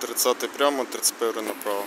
30 прямо, 31 направо.